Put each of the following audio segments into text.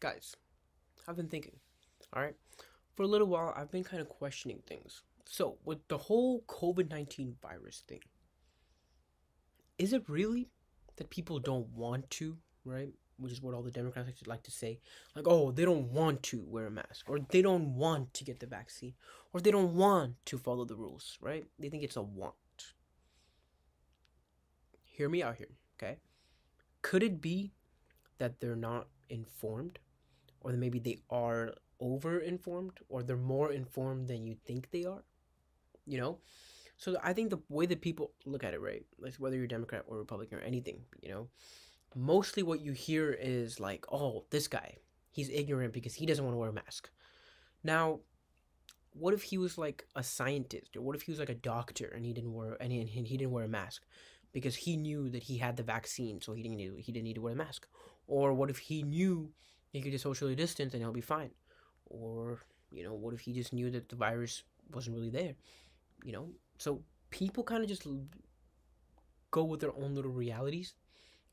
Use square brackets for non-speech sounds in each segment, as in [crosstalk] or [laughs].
guys, I've been thinking, all right? For a little while, I've been kind of questioning things. So, with the whole COVID 19 virus thing, is it really that people don't want to, right? Which is what all the Democrats like to say. Like, oh, they don't want to wear a mask, or they don't want to get the vaccine, or they don't want to follow the rules, right? They think it's a want. Hear me out here, okay? Could it be that they're not informed, or maybe they are over informed, or they're more informed than you think they are? You know? So I think the way that people look at it, right, like whether you're Democrat or Republican or anything, you know, mostly what you hear is like, oh, this guy, he's ignorant because he doesn't want to wear a mask. Now, what if he was like a scientist, or what if he was like a doctor and he didn't wear and he, he didn't wear a mask because he knew that he had the vaccine, so he didn't need, he didn't need to wear a mask. Or what if he knew he could just socially distance and he'll be fine? Or you know, what if he just knew that the virus wasn't really there? You know, so people kind of just go with their own little realities,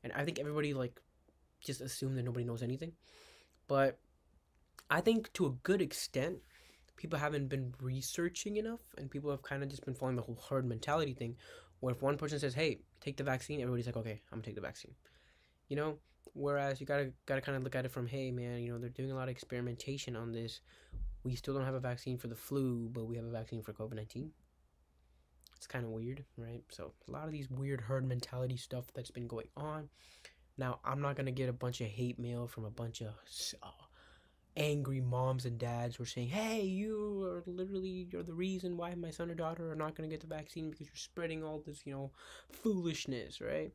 and I think everybody like just assume that nobody knows anything. But I think to a good extent, people haven't been researching enough, and people have kind of just been following the whole herd mentality thing, where if one person says, "Hey, take the vaccine," everybody's like, "Okay, I'm gonna take the vaccine," you know. Whereas you gotta gotta kind of look at it from, "Hey, man, you know they're doing a lot of experimentation on this. We still don't have a vaccine for the flu, but we have a vaccine for COVID nineteen it's kind of weird, right? So a lot of these weird herd mentality stuff that's been going on. Now I'm not gonna get a bunch of hate mail from a bunch of uh, angry moms and dads who are saying, "Hey, you are literally you're the reason why my son or daughter are not gonna get the vaccine because you're spreading all this, you know, foolishness," right?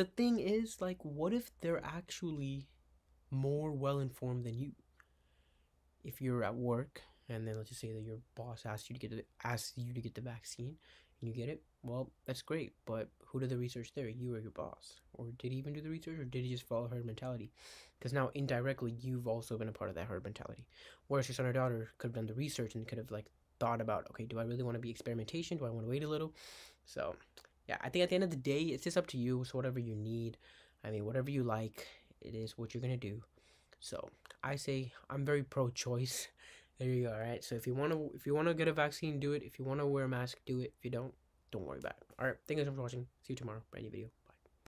The thing is, like, what if they're actually more well informed than you? If you're at work and then let's just say that your boss asks you to get the, asks you to get the vaccine and you get it well that's great but who did the research there? You or your boss? Or did he even do the research or did he just follow herd mentality? Because now indirectly you've also been a part of that herd mentality. Whereas your son or daughter could have done the research and could have like thought about okay do i really want to be experimentation? Do i want to wait a little? So yeah i think at the end of the day it's just up to you so whatever you need i mean whatever you like it is what you're gonna do so i say i'm very pro-choice [laughs] there you go. All right. So if you want to, if you want to get a vaccine, do it. If you want to wear a mask, do it. If you don't, don't worry about it. All right. Thank you so much for watching. See you tomorrow. Brand new video.